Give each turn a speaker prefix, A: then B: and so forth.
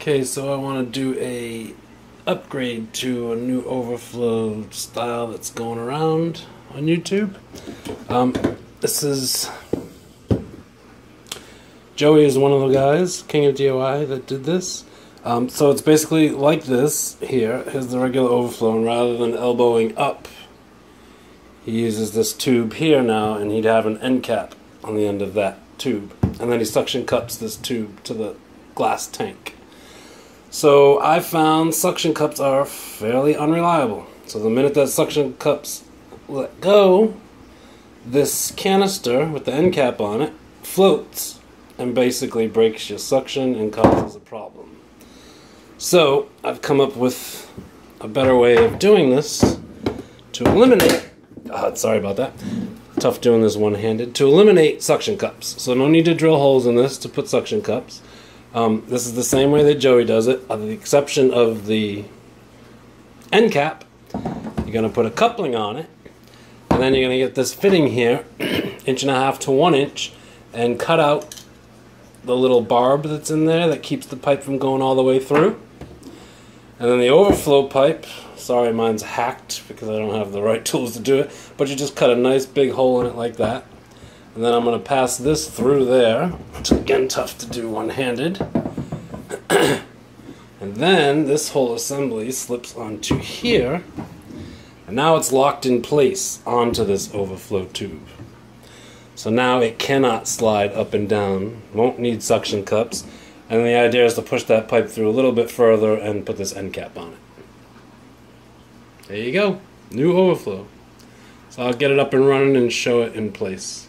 A: Okay, so I want to do a upgrade to a new overflow style that's going around on YouTube. Um, this is Joey is one of the guys, King of DIY, that did this. Um, so it's basically like this here. Here's the regular overflow, and rather than elbowing up, he uses this tube here now, and he'd have an end cap on the end of that tube. And then he suction cups this tube to the glass tank. So I found suction cups are fairly unreliable. So the minute that suction cups let go, this canister with the end cap on it floats and basically breaks your suction and causes a problem. So I've come up with a better way of doing this to eliminate. Oh, sorry about that. Tough doing this one-handed. To eliminate suction cups. So no need to drill holes in this to put suction cups. Um, this is the same way that Joey does it, with the exception of the end cap. You're going to put a coupling on it, and then you're going to get this fitting here, inch and a half to one inch, and cut out the little barb that's in there that keeps the pipe from going all the way through. And then the overflow pipe, sorry mine's hacked because I don't have the right tools to do it, but you just cut a nice big hole in it like that. And then I'm going to pass this through there. It's again tough to do one-handed. and then this whole assembly slips onto here. And now it's locked in place onto this overflow tube. So now it cannot slide up and down, won't need suction cups. And the idea is to push that pipe through a little bit further and put this end cap on it. There you go, new overflow. So I'll get it up and running and show it in place.